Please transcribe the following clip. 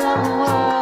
the world.